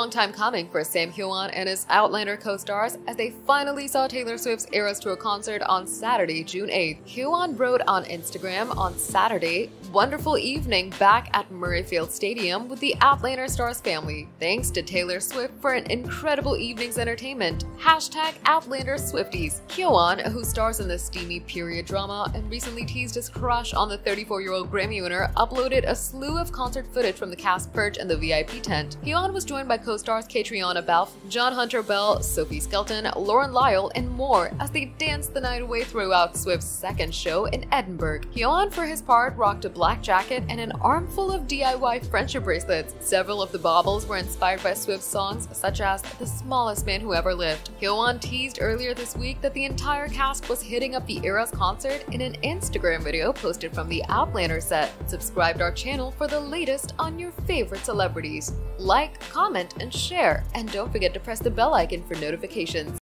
long time coming for Sam Heughan and his Outlander co-stars as they finally saw Taylor Swift's Eras Tour concert on Saturday, June 8th. Heughan wrote on Instagram on Saturday, wonderful evening back at Murrayfield Stadium with the Outlander Starz family. Thanks to Taylor Swift for an incredible evening's entertainment. Hashtag Outlander Swifties. Heughan, who stars in the steamy period drama and recently teased his crush on the 34-year-old Grammy winner, uploaded a slew of concert footage from the cast perch and the VIP tent. Heughan was joined by co-stars Caitríona Balfe, John Hunter Bell, Sophie Skelton, Lauren Lyle, and more as they danced the night away throughout Swift's second show in Edinburgh. Heughan, for his part, rocked a black jacket and an armful of DIY friendship bracelets. Several of the baubles were inspired by Swift's songs, such as The Smallest Man Who Ever Lived. Heughan teased earlier this week that the entire cast was hitting up the Eras concert in an Instagram video posted from the Outlander set. Subscribe to our channel for the latest on your favorite celebrities. Like, comment, and share, and don't forget to press the bell icon for notifications.